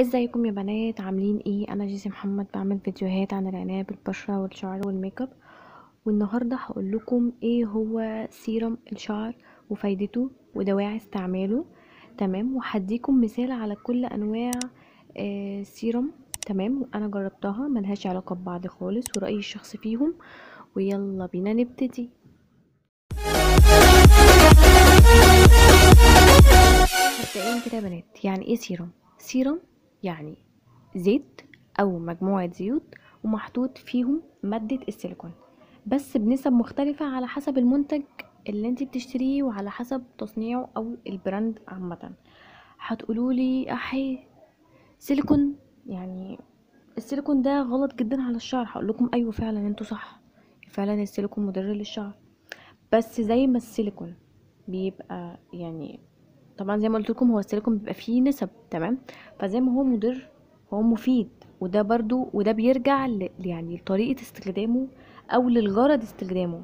ازيكم يا بنات؟ عاملين إيه؟ أنا جيسي محمد بعمل فيديوهات عن العناية بالبشرة والشعر وال make up. والنهاردة هقول لكم إيه هو سيرم الشعر وفايدته ودواعي استعماله. تمام؟ وهديكم مثال على كل انواع آه سيرم. تمام؟ أنا جربتها ملهاش علاقة ببعض خالص ورأيي الشخصي فيهم. ويلا بينا نبتدي. مبدئيا كده يا بنات يعني إيه سيرم؟ سيرم يعني زيت أو مجموعة زيوت ومحطوط فيهم مادة السيليكون. بس بنسب مختلفة على حسب المنتج اللي انت بتشتريه وعلى حسب تصنيعه أو ال brand عامة. هتقولولي أحي سيليكون يعني السيليكون ده غلط جدا على الشعر. هقول لكم أيوه فعلا أنتوا صح. فعلا السيليكون مضر للشعر. بس زي ما السيليكون بيبقى يعني طبعا زي ما قلت لكم هو السيليكون بيبقى فيه نسب تمام؟ فزي ما هو مضر هو مفيد. وده برضو وده بيرجع ل... يعني لطريقة استخدامه أو للغرض استخدامه.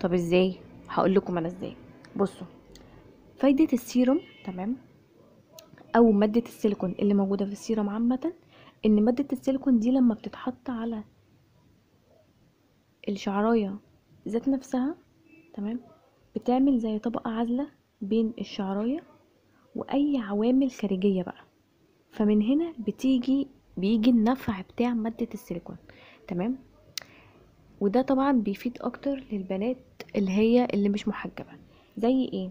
طب إزاي؟ هقول لكم أنا إزاي. بصوا فايدة السيروم تمام؟ أو مادة السيليكون اللي موجودة في السيروم عامة إن مادة السيليكون دي لما بتتحط على الشعراية ذات نفسها تمام؟ بتعمل زي طبقة عازلة بين الشعراية وأي عوامل خارجية بقى. فمن هنا بتيجي بيجي النفع بتاع مادة السيليكون. تمام؟ وده طبعا بيفيد أكتر للبنات اللي هي اللي مش محجبة. زي إيه؟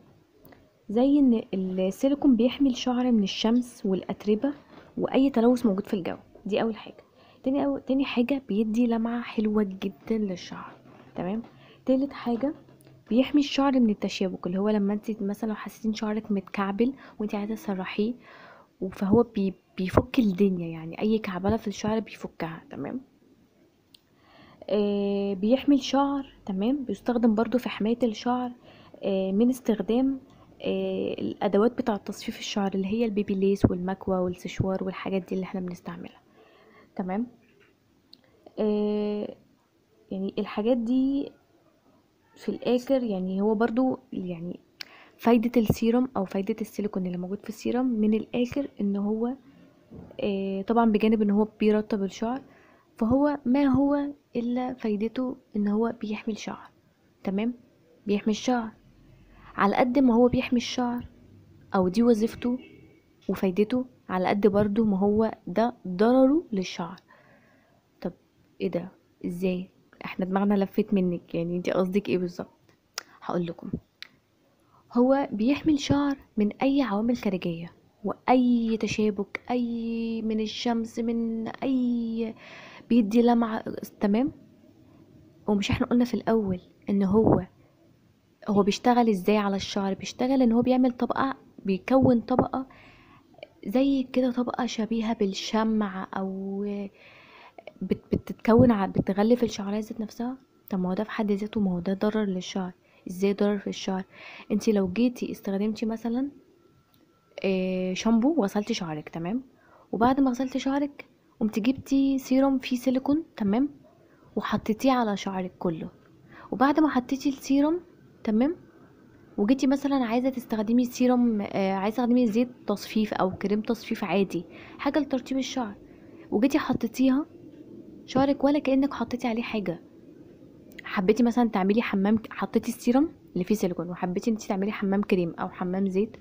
زي إن السيليكون بيحمي الشعر من الشمس والأتربة وأي تلوث موجود في الجو. دي أول حاجة. تاني أو... تاني حاجة بيدي لمعة حلوة جدا للشعر. تمام؟ تالت حاجة بيحمي الشعر من التشابك اللي هو لما انت مثلا لو حسيتين شعرك متكعبل وانت عايزة تسرحيه فهو بي بيفك الدنيا يعني أي كعبلة في الشعر بيفكها تمام؟ آه بيحمي الشعر تمام؟ بيستخدم برضو في حماية الشعر آه من استخدام آه الأدوات بتاعه تصفيف الشعر اللي هي البيبي ليس والمكوى والسشوار والحاجات دي اللي إحنا بنستعملها تمام؟ آه يعني الحاجات دي في الآخر يعني هو برضو يعني فايدة السيروم أو فايدة السيليكون اللي موجود في السيروم من الآخر إن هو آه طبعا بجانب إن هو بيرطب الشعر فهو ما هو إلا فايدته إن هو بيحمي الشعر تمام؟ بيحمي الشعر. على قد ما هو بيحمي الشعر أو دي وظيفته وفايدته على قد برضو ما هو ده ضرره للشعر. طب إيه ده؟ إزاي؟ إحنا دماغنا لفت منك يعني انت قصدك إيه بالظبط؟ هقول لكم. هو بيحمي الشعر من أي عوامل خارجية وأي تشابك أي من الشمس من أي بيدي لمعة تمام؟ ومش إحنا قلنا في الأول إن هو هو بيشتغل إزاي على الشعر؟ بيشتغل إن هو بيعمل طبقة بيكون طبقة زي كده طبقة شبيهة بالشمع أو بتتكون بتغلف الشعرية ذات نفسها؟ طب ما هو ده في حد ذاته ما هو ده ضرر للشعر. إزاي ضرر في الشعر؟ أنت لو جيتي استخدمتي مثلا آه شامبو وغسلتي شعرك تمام؟ وبعد ما غسلتي شعرك قمت جبتي سيروم فيه سيليكون تمام؟ وحطيتيه على شعرك كله. وبعد ما حطيتي السيروم تمام؟ وجيتي مثلا عايزة تستخدمي سيروم آه عايزة تستخدمي زيت تصفيف أو كريم تصفيف عادي حاجة لترطيب الشعر. وجيتي حطيتيها شعرك ولا كأنك حطيتي عليه حاجة. حبيتي مثلا تعملي حمام حطيتي السيرم اللي فيه سيليكون وحبيتي انت تعملي حمام كريم أو حمام زيت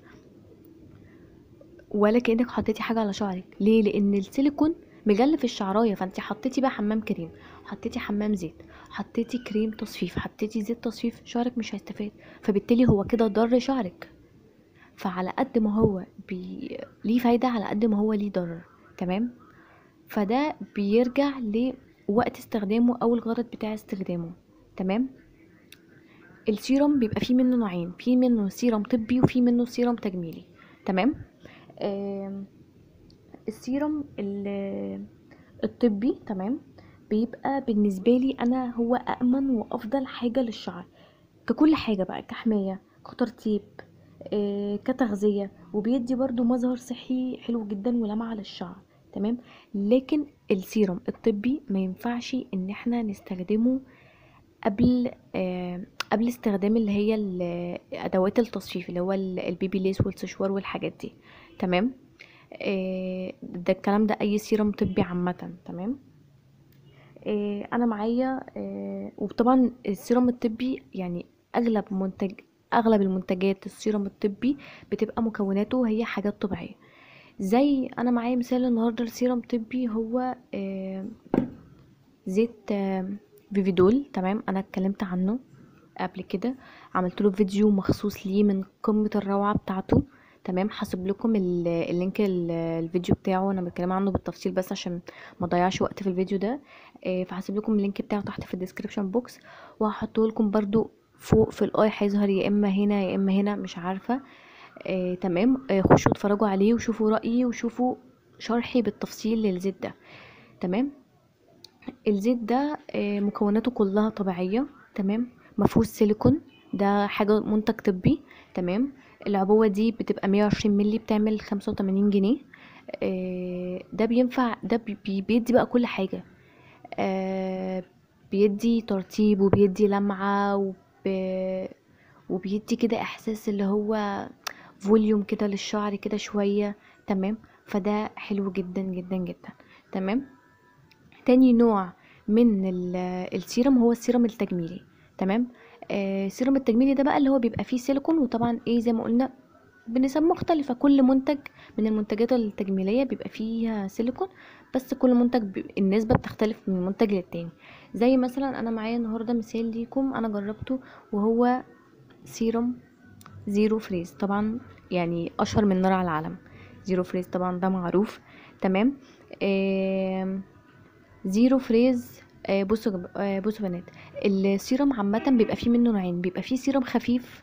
ولا كأنك حطيتي حاجة على شعرك. ليه؟ لأن السيليكون مغلف الشعراية فانت حطيتي بقى حمام كريم حطيتي حمام زيت حطيتي كريم تصفيف حطيتي زيت تصفيف شعرك مش هيستفاد. فبالتالي هو كده ضر شعرك. فعلى قد ما هو بي... ليه فايدة على قد ما هو ليه ضرر. تمام؟ فده بيرجع لوقت استخدامه أو الغرض بتاع استخدامه تمام؟ السيروم بيبقى فيه منه نوعين في منه سيروم طبي وفي منه سيروم تجميلي تمام؟ آه السيروم الطبي تمام؟ بيبقى بالنسبة لي أنا هو امن وأفضل حاجة للشعر ككل حاجة بقى كحماية كترطيب آه كتغذية وبيدي برضو مظهر صحي حلو جدا ولمعة للشعر. تمام؟ لكن السيروم الطبي ما ينفعش إن إحنا نستخدمه قبل آه قبل استخدام اللي هي أدوات التصفيف اللي هو ال Babyliss والسشوار والحاجات دي تمام؟ آه ده الكلام ده أي سيرم طبي عامة تمام؟ إيه أنا معايا إيه وطبعا السيرم الطبي يعني أغلب منتج أغلب المنتجات السيرم الطبي بتبقى مكوناته هي حاجات طبيعية. زي أنا معايا مثال النهارده السيرم طبي هو إيه زيت آه، فيفيدول تمام؟ أنا اتكلمت عنه قبل كده. عملت له فيديو مخصوص ليه من قمة الروعة بتاعته تمام؟ هسيب لكم ال- ال link ال- الفيديو بتاعه أنا بتكلم عنه بالتفصيل بس عشان ما اضيعش وقت في الفيديو ده. آه، فهسيب لكم ال link بتاعه تحت في ال description box وهحطه لكم برضو فوق في ال i هيظهر يا إما هنا يا إما هنا مش عارفة. آه، تمام. آه، خشوا اتفرجوا عليه وشوفوا رايي وشوفوا شرحي بالتفصيل للزيت ده تمام؟ الزيت ده آه، مكوناته كلها طبيعية. تمام؟ مفهوش سيليكون. ده حاجة منتج طبي. تمام؟ العبوة دي بتبقى 120 ملي بتعمل 85 جنيه. ده بينفع ده بي- بي- بيدي بقى كل حاجة. بيدي ترطيب وبيدي لمعة وب... وبيدي كده إحساس اللي هو volume كده للشعر كده شوية تمام؟ فده حلو جدا جدا جدا تمام؟ تاني نوع من ال- السيرم هو السيرم التجميلي تمام؟ آه السيرم التجميلي ده بقى اللي هو بيبقى فيه سيليكون وطبعا إيه زي ما قلنا بنسب مختلفة. كل منتج من المنتجات التجميلية بيبقى فيها سيليكون بس كل منتج. النسبة بتختلف من منتج للتاني. زي مثلا أنا معايا النهاردة مثال ليكم أنا جربته وهو سيرم Zero Frizz. طبعا يعني أشهر من نار على العالم. Zero Frizz طبعا ده معروف. تمام؟ Zero Frizz آه، بصوا آه، بصوا بنات. السيرم عامة بيبقى فيه منه نوعين. بيبقى فيه سيرم خفيف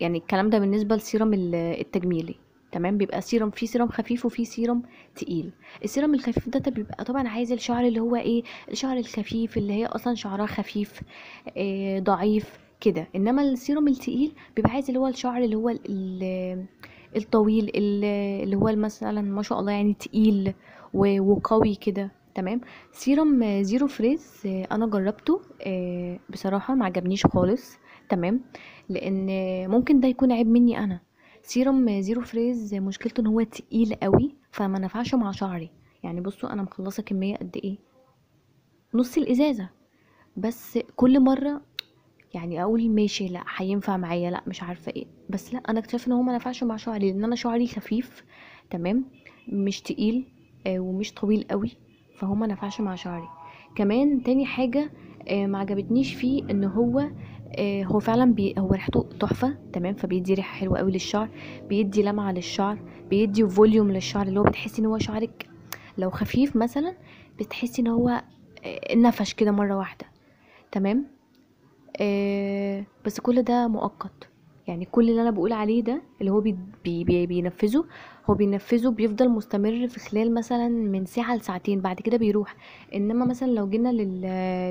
يعني الكلام ده بالنسبة للسيرم ال- التجميلي. تمام؟ بيبقى سيرم فيه سيرم خفيف وفيه سيرم تقيل. السيرم الخفيف ده ده بيبقى طبعا عايز الشعر اللي هو إيه؟ الشعر الخفيف اللي هي أصلا شعرها خفيف آه ضعيف. كده. إنما السيرم التقيل بيبقى عايز اللي هو الشعر اللي هو ال- ال- الطويل ال- اللي هو مثلا ما شاء الله يعني تقيل وقوي كده. تمام؟ سيرم آه، Zero Frizz أنا جربته آه، بصراحة ما عجبنيش خالص. تمام؟ لأن ممكن ده يكون عيب مني أنا. سيرم Zero Frizz مشكلته إن هو تقيل قوي فما نفعش مع شعري. يعني بصوا أنا مخلصة كمية قد إيه؟ نص الإزازة. بس كل مرة يعني أقول ماشي لأ هينفع معايا لأ مش عارفة إيه. بس لأ أنا اكتشفت إن هو ما نفعش مع شعري لأن أنا شعري خفيف تمام؟ مش تقيل آه، ومش طويل قوي فهو ما نفعش مع شعري. كمان تاني حاجة آه، ما عجبتنيش فيه إن هو آه، هو فعلا بي هو ريحته تحفة تمام؟ فبيدي ريحة حلوة قوي للشعر بيدي لمعة للشعر بيدي volume للشعر اللي هو بتحسي إن هو شعرك لو خفيف مثلا بتحسي إن هو نفش كده مرة واحدة تمام؟ بس كل ده مؤقت. يعني كل اللي أنا بقول عليه ده اللي هو بي بي بي بينفذه هو بينفذه بيفضل مستمر في خلال مثلا من ساعة لساعتين بعد كده بيروح. إنما مثلا لو جينا لل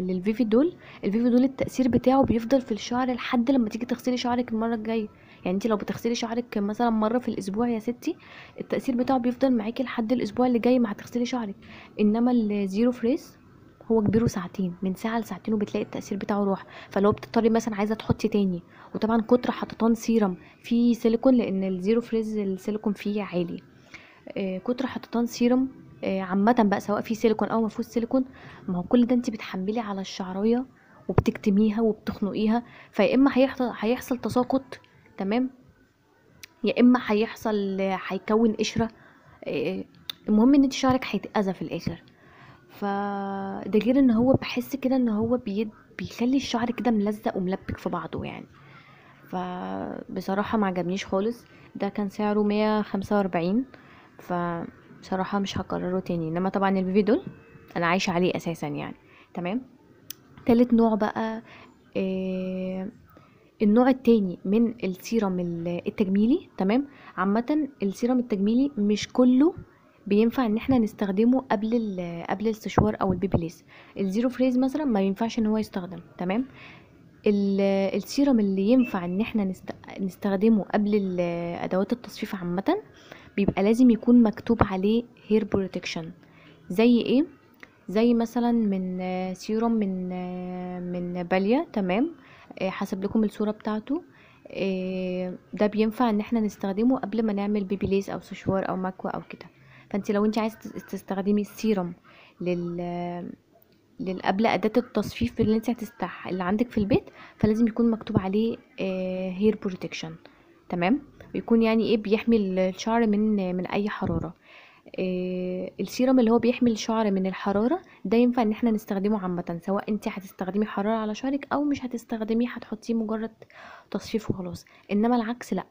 للفيفيدول الفيفيدول التأثير بتاعه بيفضل في الشعر لحد لما تيجي تغسلي شعرك المرة الجاية. يعني انت لو بتغسلي شعرك مثلا مرة في الأسبوع يا ستي التأثير بتاعه بيفضل معاكي لحد الأسبوع اللي جاي ما هتغسلي شعرك. إنما ال Zero Frizz هو كبيره ساعتين من ساعة لساعتين وبتلاقي التأثير بتاعه راح. فلو بتضطري مثلا عايزة تحطي تاني وطبعا كتر حطيتان سيرم فيه سيليكون لأن ال Zero Frizz السيليكون فيه عالي. آه، كتر حطيتان سيرم آه، عامة بقى سواء فيه سيليكون أو مفيهوش سيليكون ما هو كل ده انت بتحملي على الشعراية وبتكتميها وبتخنقيها. فيا إما هيحصل هيحصل تساقط تمام؟ يا إما هيحصل هيكون قشرة. آه، المهم إن انت شعرك هيتأذى في الآخر. فده غير إن هو بحس كده إن هو بيد بيخلي الشعر كده ملزق وملبك في بعضه يعني. فبصراحة ما عجبنيش خالص. ده كان سعره مية خمسة وأربعين فبصراحة مش هكرره تاني. إنما طبعا الفيفي دول أنا عايشة عليه أساسا يعني. تمام؟ تالت نوع بقى آه النوع التاني من السيرم ال- التجميلي تمام؟ عامة السيرم التجميلي مش كله بينفع إن إحنا نستخدمه قبل قبل السشوار أو ال Babyliss ال Zero Frizz مثلا ما ينفعش إن هو يستخدم تمام؟ ال- السيرم اللي ينفع إن إحنا نست... نستخدمه قبل أدوات التصفيف عامة بيبقى لازم يكون مكتوب عليه hair protection زي إيه؟ زي مثلا من سيروم من من Balea تمام؟ آه، هسيب لكم الصورة بتاعته. آه، ده بينفع إن إحنا نستخدمه قبل ما نعمل Babyliss أو سشوار أو مكوى أو كده. فانت لو انت عايزة تس- تستخدمي السيرم لل قبل أداة التصفيف اللي انت هتستح اللي عندك في البيت فلازم يكون مكتوب عليه hair protection تمام؟ ويكون يعني إيه بيحمي الشعر من من أي حرارة. آه، السيرم اللي هو بيحمي الشعر من الحرارة ده ينفع إن إحنا نستخدمه عامة سواء انت هتستخدمي حرارة على شعرك أو مش هتستخدميه هتحطيه مجرد تصفيف وخلاص. إنما العكس لأ.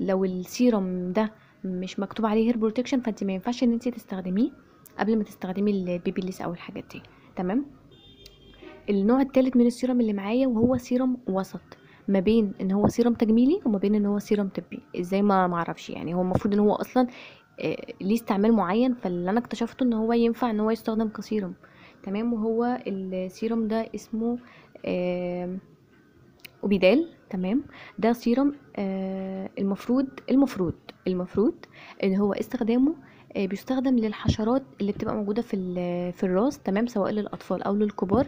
لو السيرم ده مش مكتوب عليه hair protection فانت ما ينفعش ان انت تستخدميه قبل ما تستخدمي ال Babyliss أو الحاجات دي. تمام؟ النوع التالت من السيرم اللي معايا وهو سيرم وسط. ما بين إن هو سيرم تجميلي وما بين إن هو سيرم طبي. إزاي ما معرفش يعني. هو المفروض إن هو أصلا آه، ليه استعمال معين فاللي أنا اكتشفته إن هو ينفع إن هو يستخدم كسيرم تمام؟ وهو السيرم ده اسمه أوبيدال. تمام؟ ده سيرم آه، المفروض المفروض المفروض إن هو استخدامه آه، بيستخدم للحشرات اللي بتبقى موجودة في في الراس تمام؟ سواء للأطفال أو للكبار.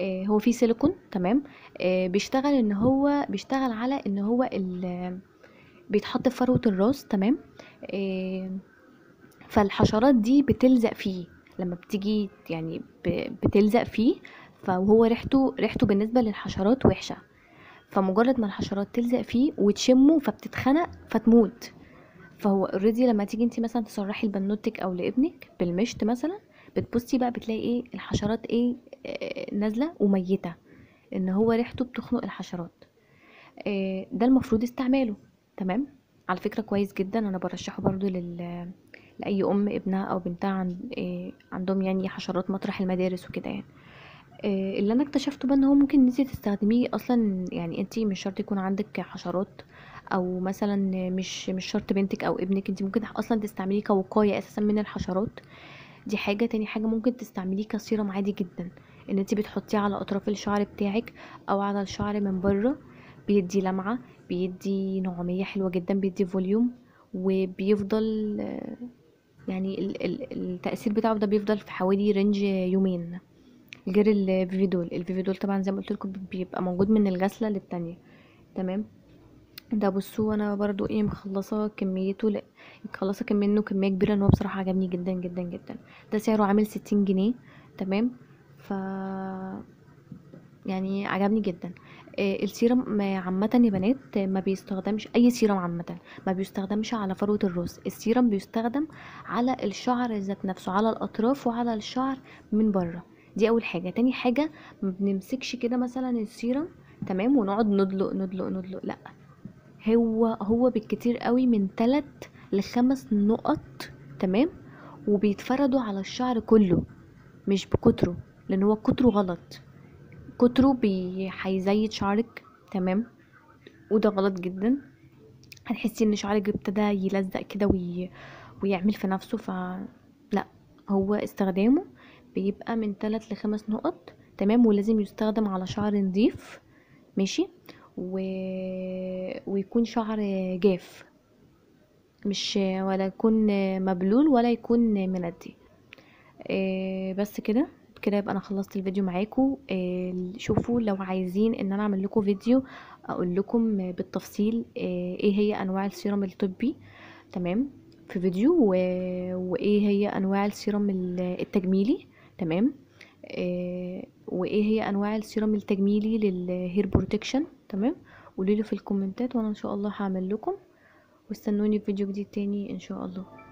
آه، هو فيه سيليكون تمام؟ آه، بيشتغل إن هو بيشتغل على إن هو بيتحط في فروة الراس تمام؟ آه، فالحشرات دي بتلزق فيه. لما بتيجي يعني بتلزق فيه فهو ريحته ريحته بالنسبة للحشرات وحشة. فمجرد ما الحشرات تلزق فيه وتشمه فبتتخنق فتموت. فهو اوريدي لما تيجي انت مثلا تسرحي لبنوتك أو لابنك بالمشط مثلا بتبصي بقى بتلاقي إيه الحشرات إيه آه، نازلة وميتة إن هو ريحته بتخنق الحشرات. آه، ده المفروض استعماله. تمام؟ على فكرة كويس جدا. أنا برشحه برضو لل لأي أم ابنها أو بنتها عن... آه، عندهم يعني حشرات مطرح المدارس وكده يعني. اللي أنا اكتشفته بقى إن هو ممكن إن انت تستخدميه أصلا يعني انت مش شرط يكون عندك حشرات أو مثلا مش مش شرط بنتك أو ابنك انت ممكن أصلا تستعمليه كوقاية أساسا من الحشرات. دي حاجة. تاني حاجة ممكن تستعمليه كسيرم عادي جدا إن انت بتحطيه على أطراف الشعر بتاعك أو على الشعر من بره بيدي لمعة بيدي نعومية حلوة جدا بيدي volume وبيفضل آه، يعني ال- ال- التأثير بتاعه ده بيفضل في حوالي range يومين. غير الفيفيدول الفيفيدول طبعا زي ما قلت لكم بيبقى موجود من الغسلة للتانية. تمام؟ ده بصوا أنا برضو إيه مخلصة كميته لا مخلصة كم منه كمية كبيرة إن هو بصراحة عجبني جدا جدا جدا. ده سعره عامل ستين جنيه. تمام؟ ف يعني عجبني جدا. آه، السيرم عامة يا بنات ما بيستخدمش أي سيرم عامة ما بيستخدمش على فروة الراس السيرم بيستخدم على الشعر ذات نفسه على الأطراف وعلى الشعر من بره. دي أول حاجة. تاني حاجة ما بنمسكش كده مثلا السيرم تمام ونقعد ندلق ندلق ندلق لأ. هو هو بالكتير قوي من تلات لخمس نقط تمام وبيتفردوا على الشعر كله مش بكتره لأن هو كتره غلط. كتره هيزيد شعرك تمام وده غلط جدا. هتحسي إن شعرك ابتدى يلزق كده وي... ويعمل في نفسه ف لا هو استخدامه بيبقى من تلات لخمس نقط تمام؟ ولازم يستخدم على شعر نظيف ماشي؟ و... ويكون شعر جاف. مش ولا يكون مبلول ولا يكون مندي. آه، بس كده كده يبقى أنا خلصت الفيديو معاكم آه، شوفوا لو عايزين إن أنا أعمل لكم فيديو أقول لكم بالتفصيل آه، إيه هي أنواع السيرم الطبي تمام؟ في فيديو. وإيه هي أنواع السيرم ال- التجميلي. تمام؟ آه، وإيه هي أنواع السيرم التجميلي لل hair protection؟ تمام؟ قولوا لي في الكومنتات وأنا إن شاء الله هعمل لكم واستنوني في فيديو جديد تاني إن شاء الله.